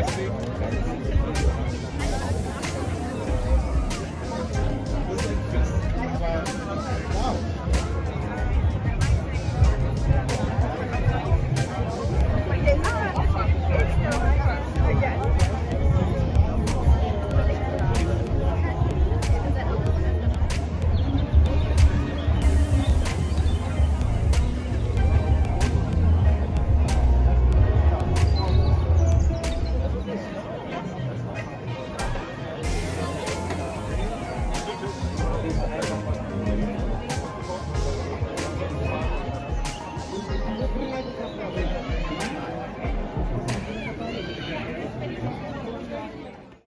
Let's see.